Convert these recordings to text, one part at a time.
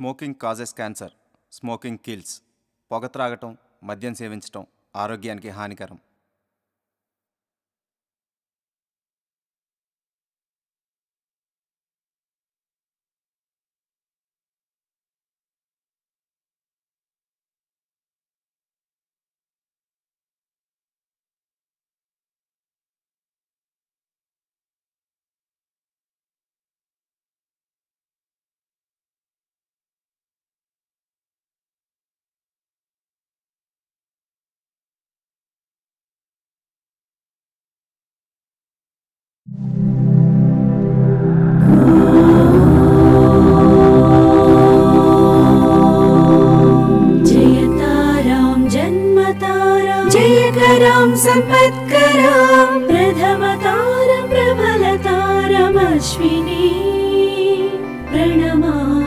Smoking causes cancer smoking kills పొగ త్రాగటం మద్యం సేవించటం ఆరోగ్యానికి హానికరం. प्रणमा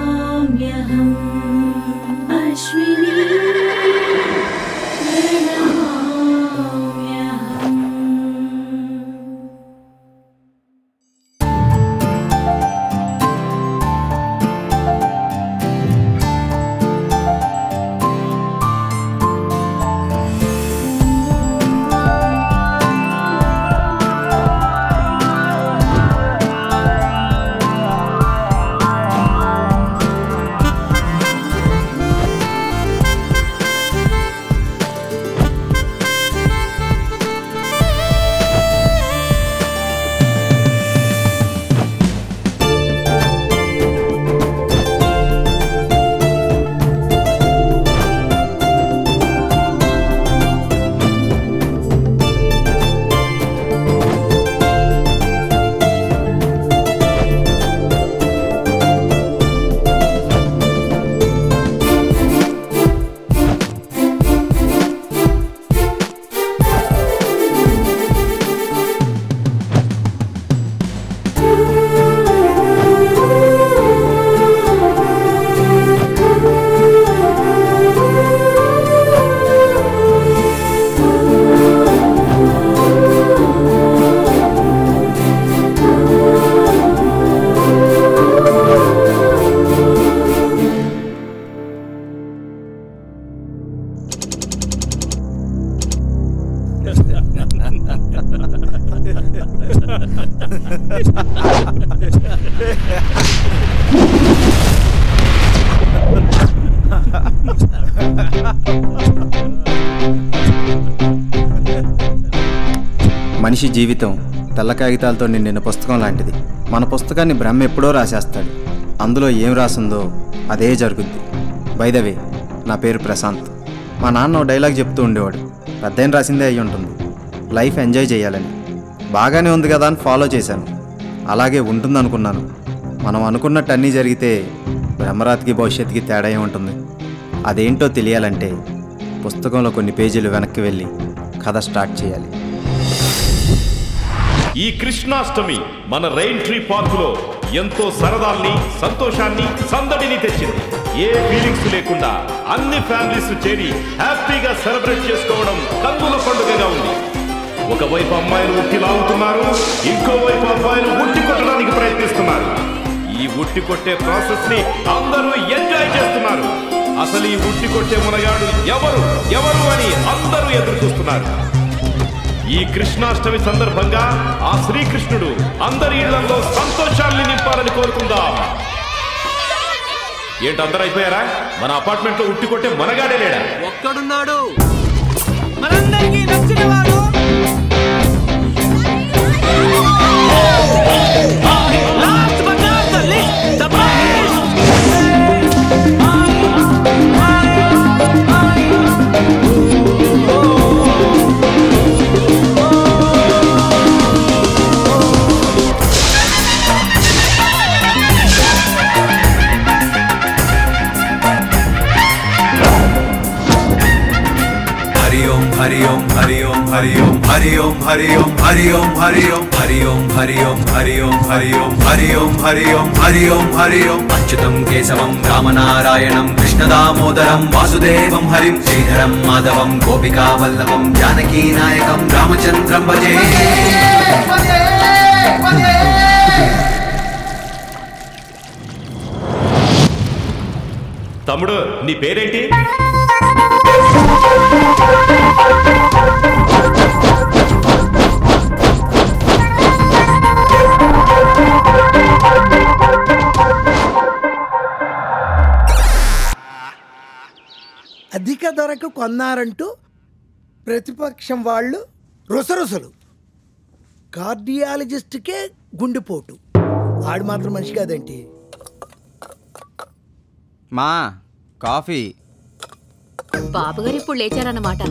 మనిషి జీవితం తెల్ల కాగితాలతో నిండిన పుస్తకం లాంటిది. మన పుస్తకాన్ని బ్రహ్మ ఎప్పుడో రాసేస్తాడు. అందులో ఏం రాసిందో అదే జరుగుద్ది. బైదవే నా పేరు ప్రశాంత్. మా నాన్న ఓ డైలాగ్ చెప్తూ ఉండేవాడు. పెద్దయిన రాసిందే అయి ఉంటుంది లైఫ్ ఎంజాయ్ చేయాలని. బాగానే ఉంది కదా అని ఫాలో చేశాను. అలాగే ఉంటుందనుకున్నాను. మనం అనుకున్నట్టు అన్నీ జరిగితే బ్రహ్మరాత్కి భవిష్యత్తుకి తేడా ఉంటుంది అదేంటో తెలియాలంటే పుస్తకంలో కొన్ని పేజీలు వెనక్కి వెళ్ళి కథ స్టార్ట్ చేయాలి. ఈ కృష్ణాష్టమి మన రెయిన్ ట్రీ పార్కులో ఎంతో సరదాల్ని సంతోషాన్ని సందడిని తెచ్చింది. ఏ ఫీలింగ్స్ లేకుండా అన్ని ఫ్యామిలీస్ చేరి హ్యాపీగా సెలబ్రేట్ చేసుకోవడం కన్నుల పండుగగా ఉంది. ఒకవైపు అమ్మాయిలు ఉట్టి లాగుతున్నారు ఇంకోవైపు అబ్బాయిలు ఉట్టి కొట్టడానికి ప్రయత్నిస్తున్నారు. ఈ ఉట్టి కొట్టే ప్రాసెస్ని అందరూ ఎంజాయ్ చేస్తున్నారు. అసలు ఈ ఉట్టి కొట్టే మునగాడు ఎవరు? ఎవరు అని అందరూ ఎదురు చూస్తున్నారు ఈ కృష్ణాష్టమి సందర్భంగా ఆ శ్రీకృష్ణుడు అందరి ఇళ్ళలో సంతోషాన్ని నింపాలని కోరుకుందాం. ఏంటి అందరూ అయిపోయారా? మన అపార్ట్మెంట్లో ఉట్టి కొట్టే మనగాడే లేడా? ఒక్కడున్నాడు. మనందరికీ నచ్చిన వాడు హరి ఓం హరి ఓం హరి ఓం హరి ఓం హరి ఓం హరి ఓం హరి ఓం హరి ఓం హరి ఓం హరి ఓం హరి ఓం హరి ఓం అచ్యుతం కేశవం రామనారాయణం కృష్ణదామోదరం వాసుదేవం హరిం శ్రీధరం మాధవం గోపికా వల్లభం జానకీ నాయకం రామచంద్రం భజే తమ్ముడు నీ పేరేంటి ధరకు కొన్నారంటూ ప్రతిపక్షం వాళ్ళు రుసరుసలు. కార్డియాలజిస్ట్కే గుండెపోటు. ఆడు మాత్రం మనిషి కాదేంటి? మా కాఫీ. బాబుగారు ఇప్పుడు లేచారన్నమాట.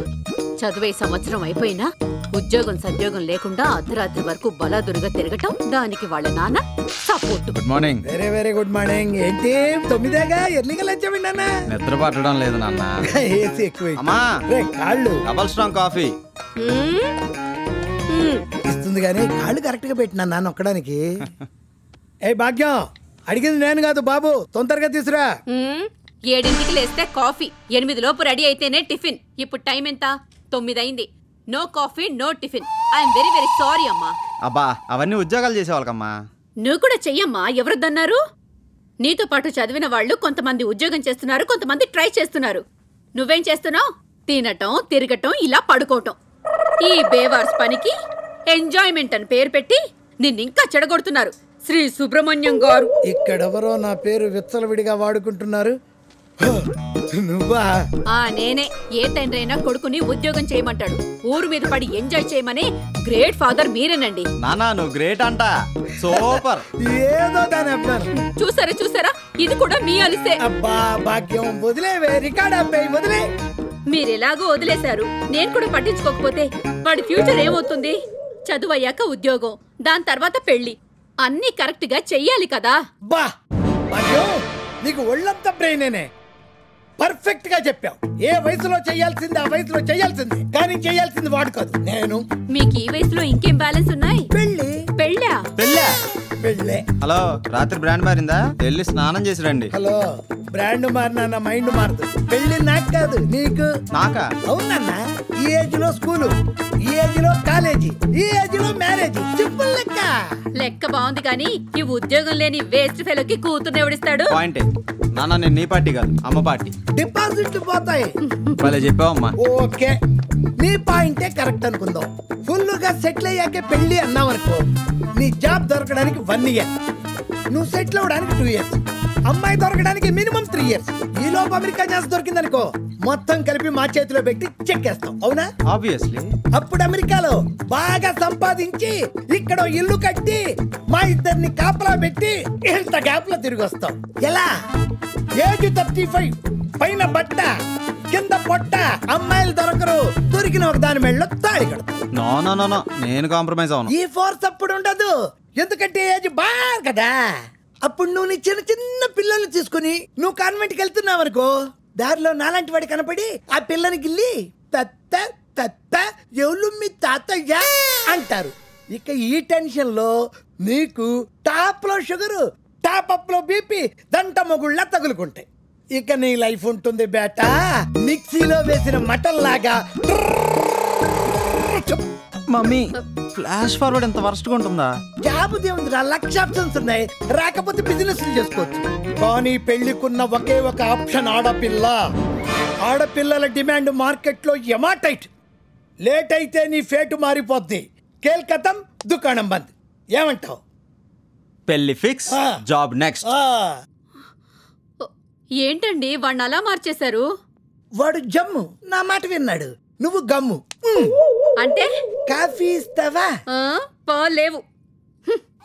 చదువే సంవత్సరం అయిపోయినా ఉద్యోగం సద్యోగం లేకుండా అర్ధరాత్రి వరకు బలాదురుగా తిరగటం దానికి వాళ్ళ నాన్న support good morning very very good morning ఏంటి? తొమ్మిదేగా? ఎర్లీగా లేచామండి అన్న నిద్ర పట్టడం లేదు నాన్న. ఏసీ ఎక్కువ అమ్మా. రే కాళ్ళు. Double strong coffee. ఇస్తుంది కానీ కాళ్ళు కరెక్ట్గా పెట్టినా నాన్న నొక్కడానికి. ఏ భాగ్యం. అడిగింది నేను కాదు బాబు. తొందరగా తీసురా. ఏడింటికి లేస్తే కాఫీ. ఎనిమిది లోపు రెడీ అయితేనే టిఫిన్. ఇప్పుడు టైం ఎంత? తొమ్మిది అయింది. No coffee no tiffin I'm very very sorry అమ్మా. అబ్బా అవన్నీ ఉద్యోగాలు చేసేవాళ్ళకమ్మా. నువ్వు కూడా చెయ్యమ్మా ఎవరొద్దన్నారు? నీతో పాటు చదివిన వాళ్ళు కొంతమంది ఉద్యోగం చేస్తున్నారు కొంతమంది ట్రై చేస్తున్నారు. నువ్వేం చేస్తున్నావు? తినటం తిరగటం ఇలా పడుకోవటం. ఈ బేవార్స్ పనికి ఎంజాయ్మెంట్ అని పేరు పెట్టి నిన్నింకా చెడగొడుతున్నారు. శ్రీ సుబ్రహ్మణ్యం గారు. ఇక్కడెవరో నా పేరు విచ్చలవిడిగా వాడుకుంటున్నారు. నువ్వా? ఆ నేనే. ఏ తండ్రి అయినా కొడుకుని ఉద్యోగం చేయమంటాడు. ఊరు మీద పడి ఎంజాయ్ చేయమని గ్రేట్ ఫాదర్ మీరేనండి. నానా నువ్వు గ్రేట్ అంట. సూపర్. ఏదో దాని చూసారా చూసారా? ఇది కూడా మీ అలిసే. అబ్బా భాగ్యం వదిలేవే రికార్డ్ అబ్బాయి వదిలే. మీరెలాగో వదిలేశారు. నేను కూడా పట్టించుకోకపోతే వాడి ఫ్యూచర్ ఏమవుతుంది? చదువు అయ్యాక ఉద్యోగం దాని తర్వాత పెళ్ళి అన్నీ కరెక్ట్గా చెయ్యాలి కదా. బా నీకు ఒళ్ళంతా బ్రెయినేనే. పర్ఫెక్ట్గా చెప్పావు. ఏ వయసులో చేయాల్సింది ఆ వయసులో చేయాల్సింది. కానీ చేయాల్సింది వాడు కాదు. నేను. మీకు ఈ వయసులో ఇంకేం బ్యాలెన్స్ ఉన్నాయి? పెళ్ళి. పెళ్ళా? పెళ్ళా? పెళ్ళే. హలో రాత్రి బ్రాండ్ మారిందా? వెళ్ళి స్నానం చేసి రండి. హలో బ్రాండ్ మారినా నా మైండ్ మారదు. పెళ్ళి నాకు కాదు నీకు? నాకా? అవునన్నా. ఈ ఏజ్లో స్కూలు ఈ ఏజ్లో కాలేజీ ఈ ఏజ్లో మ్యారేజ్. సింపుల్ లెక్క. లెక్క బాగుంది కానీ ఈ ఉద్యోగం లేని వేస్ట్ ఫెలోకి కూతుర్ని ఎవడిస్తాడు? పాయింటే నాన్న నేను నీ పార్టీ కాదు అమ్మ పార్టీ. డిపాజిట్లు పోతాయి. భలే చెప్పావమ్మా. ఓకే. నీ పాయింటే కరెక్ట్ అనుకుందాం. ఫుల్గా సెటిల్ అయ్యాకే పెళ్ళి అన్నావు అనుకో నీ జాబ్ దొరకడానికి వన్ ఇయర్ నువ్వు సెటిల్ అవ్వడానికి టూ ఇయర్స్ అమ్మాయి దొరకడానికి మినిమం త్రీ ఇయర్స్ ఈ లోపు అమెరికా ఛాన్స్ దొరికిందనుకో మొత్తం కలిపి మా చేతిలో పెట్టి చెక్కేస్తాం అవునా? ఆబ్వియస్లీ అప్పుడు అమెరికాలో బాగా సంపాదించి ఇక్కడ ఇల్లు కట్టి మా ఇద్దరిని కాపలా పెట్టి ఇంత గ్యాప్లో తిరిగి వస్తాం ఎలా? Age thirty five. పైన బట్ట కింద పొట్ట అమ్మాయిలు దొరకరు. దొరికిన ఒక దాని మెళ్ళలో తాళి కడతాం. నో నో నో నో నేను కాంప్రమైజ్ అవును. ఈ ఫోర్స్ అప్పుడు ఉండదు. ఎందుకంటే ఏజ్ బాగా కదా. అప్పుడు నువ్వు నీ చిన్న చిన్న పిల్లల్ని తీసుకుని నువ్వు కాన్వెంట్కి వెళ్తున్నావు అనుకో దారిలో నాలాంటి వాడు కనపడి ఆ పిల్లని గిల్లి తత్త తత్త ఎవరు మీ తాతయ్య? అంటారు. ఇక ఈ టెన్షన్లో నీకు టాప్లో షుగరు టాప్ అప్లో బీపీ దంట మొగుళ్ళ తగులుకుంటాయి. ఇక నీ లైఫ్ ఉంటుంది బేటా. మిక్సీలో వేసిన మటన్ లాగా. మమ్మీ ఫ్లాష్ ఫార్వర్డ్ ఎంత వరస్ట్గా ఉంటుందా? జాబ్ దేవుందిరా లక్ష ఆప్షన్స్ ఉన్నాయి. రాకపోతే బిజినెస్ చేసుకోవచ్చు. కానీ పెళ్ళికున్న ఒకే ఒక ఆప్షన్ ఆడపిల్ల. ఆడపిల్లల డిమాండ్ మార్కెట్లో ఎమాటైట్. లేట్ అయితే నీ ఫేటు మారిపోద్ది. కేల్కతం దుకాణం బంద్. ఏమంటావు? పెళ్ళి ఫిక్స్. Job next. ఏంటండి వాడిని అలా మార్చేశారు? వాడు జమ్ము. నా మాట విన్నాడు. నువ్వు గమ్ము. అంటే? కాఫీ ఇస్తావా? ఆ, పోలేవు.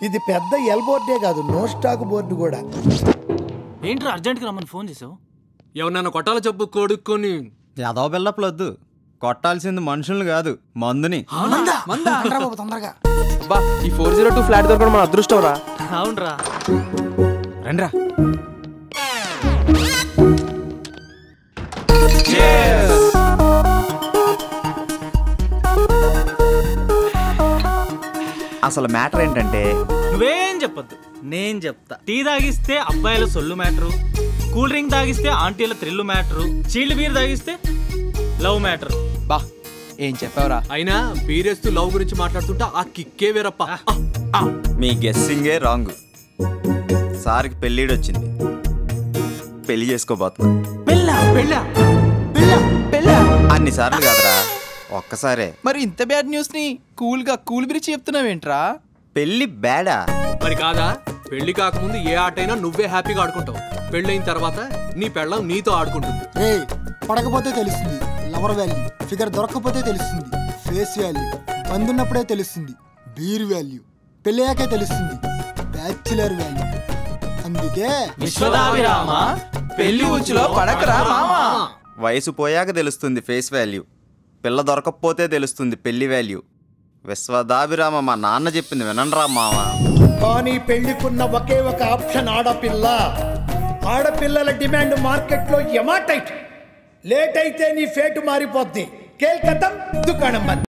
ఇది పెద్ద ఎల్ బోర్డే కాదు నో స్టాక్ బోర్డు కూడా. ఏంట్రా అర్జెంట్గా రమ్మని ఫోన్ చేసావు? ఎవరినైనా కొట్టాల చెప్పు కొడుక్కొని. యాదవ బిల్డప్లు వద్దు. కొట్టాల్సింది మనుషుల్ని కాదు మందుని. తొందరగా. బా ఈ ఫోర్ జీరో టూ ఫ్లాట్ దొరకడం మన అదృష్టం రా. అవునరా. రండ్రా. అసలు మ్యాటర్ ఏంటంటే నువ్వేం చెప్పొద్దు. నేను చెప్తా. టీ తాగిస్తే అబ్బాయిల సొల్లు మ్యాటరు కూల్ డ్రింక్ తాగిస్తే ఆంటీల థ్రిల్లు మ్యాటరు చీల్డ్ బీర్ తాగిస్తే లవ్ మ్యాటర్. బా ఏం చెప్పావురా? అయినా బీరేస్తూ లవ్ గురించి మాట్లాడుతుంటే ఆ కిక్కే వేరప్ప. మీ గెస్సింగే రాంగ్. సార్కి పెళ్ళిడు వచ్చింది పెళ్ళి చేసుకోబోతున్నా. పెళ్ళా పెళ్ళా పెళ్ళా పెళ్ళా. అన్నిసార్లు కాదురా. ఒక్కసారే. మరి ఇంత బ్యాడ్ న్యూస్ని కూల్గా కూల్ బిరిచి చెప్తున్నావేంట్రా? పెళ్ళి బేడా మరి కాదా? పెళ్ళి కాకముందు ఏ ఆట అయినా నువ్వే హ్యాపీగా ఆడుకుంటావు. పెళ్ళైన తర్వాత నీ పెళ్ళం నీతో ఆడుకుంటుంది. రే పడకపోతే తెలుస్తుంది. Lover value. ఫిగర్ దొరకకపోతే తెలుస్తుంది. Face value. బందున్నప్పుడే తెలుస్తుంది. Beer value. పెళ్ళాకే తెలుస్తుంది. Bachelor value. అందుకే విశ్వదాభిరామ పెళ్ళి ఉచ్చులో పడకరా మామా. వయసు పోయాక తెలుస్తుంది ఫేస్ వాల్యూ. పిల్ల దొరకకపోతే తెలుస్తుంది పెళ్ళి వాల్యూ విశ్వదాభిరామ మా నాన్న చెప్పింది వినండ్రా మావా. కానీ పెళ్ళికున్న ఒకే ఒక ఆప్షన్ ఆడపిల్ల. ఆడపిల్లల డిమాండ్ మార్కెట్లో ఎమాటైట్ లేట్ అయితే నీ ఫేటు మారిపోద్ది. కేల్కతం దుకాణం బంద్.